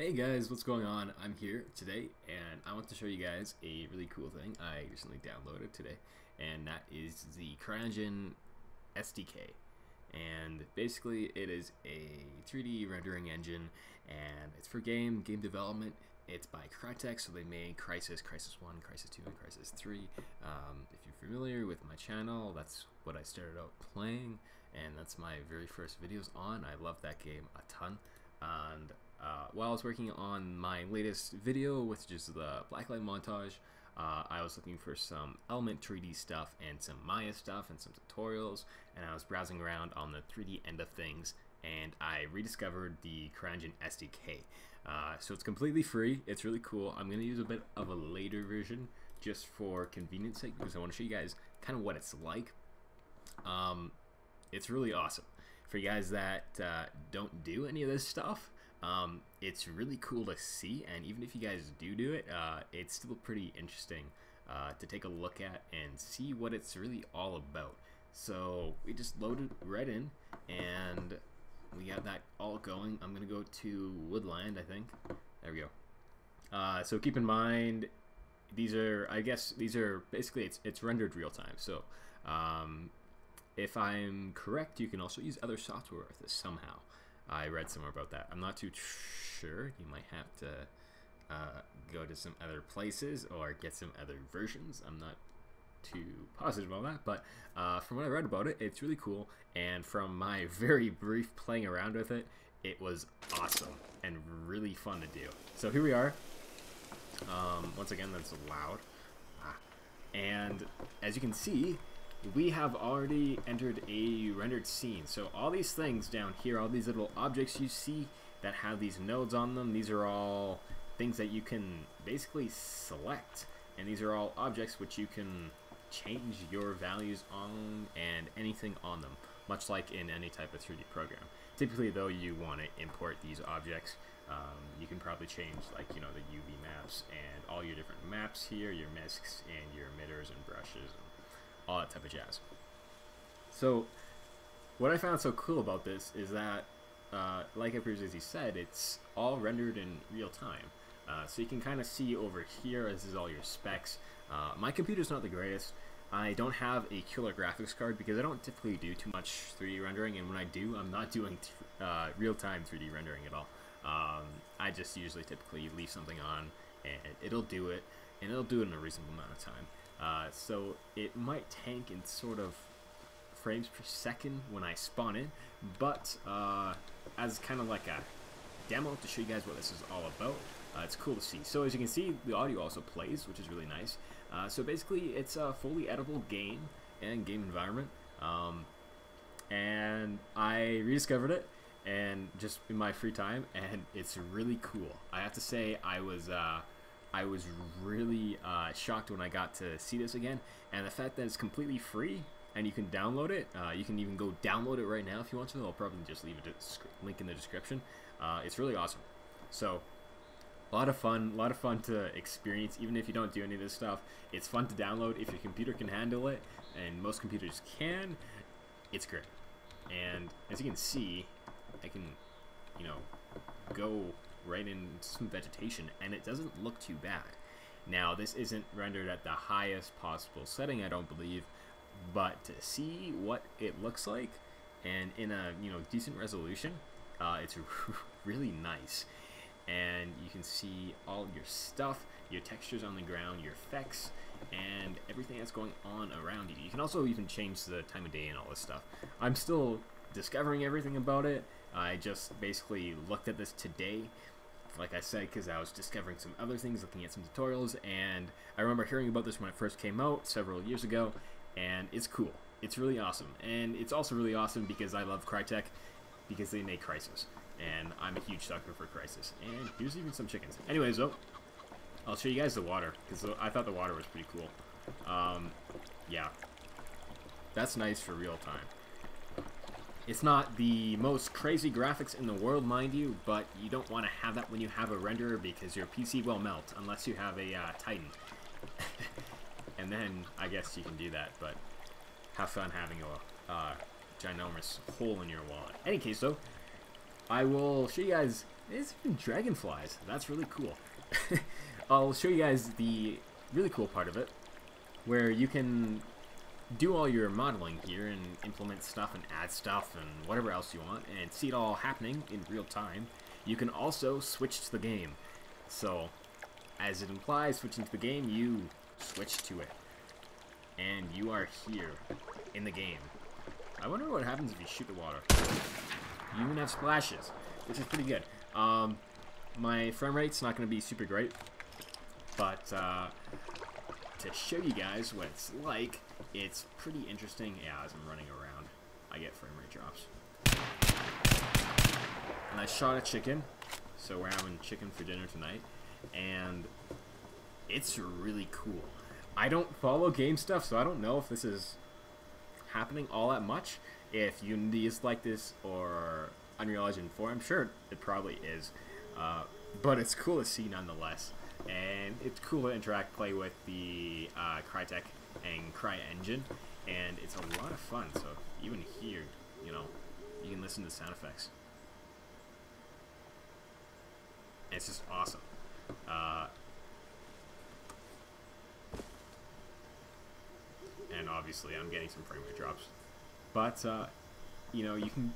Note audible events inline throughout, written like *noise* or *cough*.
Hey guys, what's going on? I'm here today and I want to show you guys a really cool thing I recently downloaded today and that is the CryEngine SDK and basically it is a 3D rendering engine and it's for game, game development. It's by Crytek, so they made Crysis, Crysis 1, Crysis 2, and Crysis 3. Um, if you're familiar with my channel, that's what I started out playing and that's my very first videos on. I love that game a ton and uh, while I was working on my latest video, which is the Blacklight montage, uh, I was looking for some Element 3D stuff and some Maya stuff and some tutorials, and I was browsing around on the 3D end of things, and I rediscovered the CryEngine SDK. Uh, so it's completely free, it's really cool. I'm going to use a bit of a later version just for convenience sake because I want to show you guys kind of what it's like. Um, it's really awesome. For you guys that uh, don't do any of this stuff, um, it's really cool to see, and even if you guys do do it, uh, it's still pretty interesting uh, to take a look at and see what it's really all about. So we just loaded right in, and we got that all going. I'm gonna go to Woodland, I think. There we go. Uh, so keep in mind, these are, I guess, these are basically it's it's rendered real time. So um, if I'm correct, you can also use other software with this somehow. I read somewhere about that. I'm not too sure. You might have to uh, go to some other places or get some other versions. I'm not too positive on that, but uh, from what I read about it, it's really cool. And from my *laughs* very brief playing around with it, it was awesome and really fun to do. So here we are. Um, once again, that's loud. Ah. And as you can see, we have already entered a rendered scene. So all these things down here, all these little objects you see that have these nodes on them, these are all things that you can basically select. And these are all objects which you can change your values on and anything on them, much like in any type of 3D program. Typically though, you want to import these objects. Um, you can probably change like, you know, the UV maps and all your different maps here, your misks and your emitters and brushes and all that type of jazz. So, what I found so cool about this is that, uh, like I previously said, it's all rendered in real time. Uh, so you can kind of see over here, this is all your specs. Uh, my computer's not the greatest. I don't have a killer graphics card because I don't typically do too much 3D rendering, and when I do, I'm not *laughs* doing uh, real-time 3D rendering at all. Um, I just usually typically leave something on, and it'll do it, and it'll do it in a reasonable amount of time. Uh, so it might tank in sort of frames per second when I spawn in, but uh, as kind of like a demo to show you guys what this is all about, uh, it's cool to see. So as you can see, the audio also plays, which is really nice. Uh, so basically, it's a fully editable game and game environment. Um, and I rediscovered it and just in my free time, and it's really cool. I have to say, I was uh, I was really uh, shocked when I got to see this again, and the fact that it's completely free and you can download it. Uh, you can even go download it right now if you want to. I'll probably just leave a link in the description. Uh, it's really awesome. So, a lot of fun, a lot of fun to experience. Even if you don't do any of this stuff, it's fun to download if your computer can handle it, and most computers can. It's great. And as you can see, I can, you know, go right in some vegetation, and it doesn't look too bad. Now, this isn't rendered at the highest possible setting, I don't believe, but to see what it looks like, and in a you know decent resolution, uh, it's *laughs* really nice. And you can see all your stuff, your textures on the ground, your effects, and everything that's going on around you. You can also even change the time of day and all this stuff. I'm still discovering everything about it. I just basically looked at this today like I said, because I was discovering some other things, looking at some tutorials, and I remember hearing about this when it first came out several years ago, and it's cool. It's really awesome, and it's also really awesome because I love Crytek, because they make Crysis, and I'm a huge sucker for Crysis. And here's even some chickens. Anyways, though, I'll show you guys the water, because I thought the water was pretty cool. Um, yeah, that's nice for real time. It's not the most crazy graphics in the world, mind you, but you don't want to have that when you have a renderer because your PC will melt unless you have a uh, Titan. *laughs* and then I guess you can do that, but have fun having a uh, ginormous hole in your wallet. Any case, though, I will show you guys It's even dragonflies. That's really cool. *laughs* I'll show you guys the really cool part of it, where you can do all your modeling here and implement stuff and add stuff and whatever else you want and see it all happening in real time. You can also switch to the game. So, as it implies, switching to the game, you switch to it. And you are here in the game. I wonder what happens if you shoot the water. You even have splashes, which is pretty good. Um, my frame rate's not going to be super great, but uh, to show you guys what it's like, it's pretty interesting. Yeah, as I'm running around, I get frame rate drops. And I shot a chicken, so we're having chicken for dinner tonight, and it's really cool. I don't follow game stuff, so I don't know if this is happening all that much. If Unity is like this or Unreal Engine 4, I'm sure it probably is. Uh, but it's cool to see nonetheless. And it's cool to interact, play with the uh, Crytek and CryEngine, and it's a lot of fun. So even here, you know, you can listen to sound effects. It's just awesome. Uh, and obviously I'm getting some frame rate drops. But uh, you know, you can.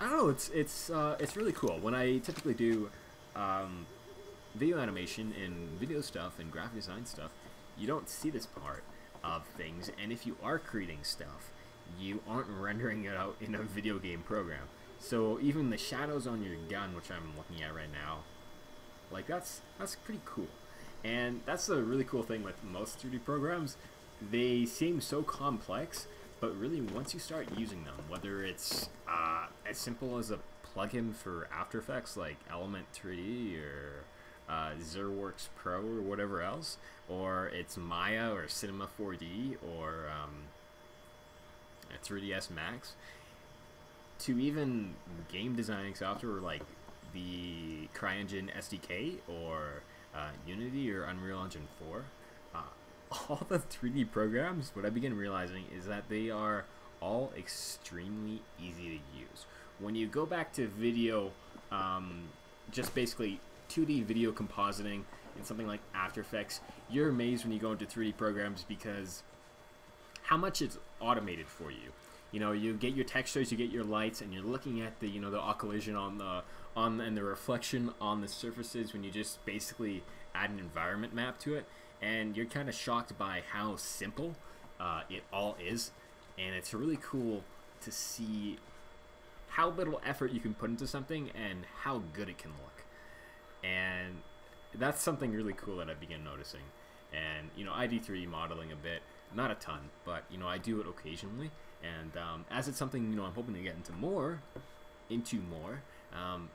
I don't know. It's it's uh, it's really cool. When I typically do um, video animation and video stuff and graphic design stuff, you don't see this part of things. And if you are creating stuff, you aren't *laughs* rendering it out in a video game program. So even the shadows on your gun, which I'm looking at right now, like that's that's pretty cool. And that's the really cool thing with most 3D programs they seem so complex, but really once you start using them, whether it's uh, as simple as a plugin for After Effects like Element 3D or uh, Zaxwerks Pro or whatever else, or it's Maya or Cinema 4D or um, 3ds Max, to even game designing software like the CryEngine SDK or uh, Unity or Unreal Engine 4, uh, *laughs* all the 3D programs, what I begin realizing is that they are all extremely easy to use. When you go back to video, um, just basically 2D video compositing in something like After Effects, you're amazed when you go into 3D programs because how much it's automated for you. You know, you get your textures, you get your lights, and you're looking at the you know the occlusion on the on and the reflection on the surfaces when you just basically add an environment map to it. And you're kind of shocked by how simple uh, it all is. And it's really cool to see how little effort you can put into something and how good it can look and that's something really cool that I begin noticing and you know I do 3D modeling a bit not a ton but you know I do it occasionally and um, as it's something you know I'm hoping to get into more into more um,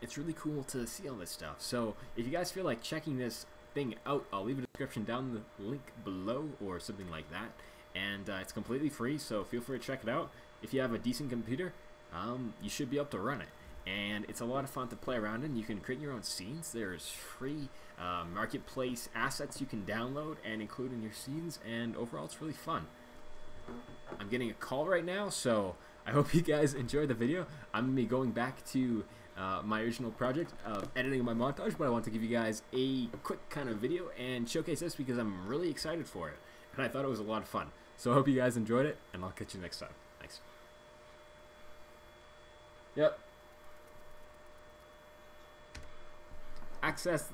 it's really cool to see all this stuff so if you guys feel like checking this thing out, I'll leave a description down the link below or something like that. And uh, it's completely free, so feel free to check it out. If you have a decent computer, um, you should be able to run it. And it's a lot of fun to play around in. You can create your own scenes. There's free uh, marketplace assets you can download and include in your scenes. And overall, it's really fun. I'm getting a call right now, so I hope you guys enjoyed the video. I'm going to be going back to uh, my original project of editing my montage, but I want to give you guys a quick kind of video and showcase this because I'm really excited for it. And I thought it was a lot of fun. So I hope you guys enjoyed it, and I'll catch you next time. Thanks. Yep. Access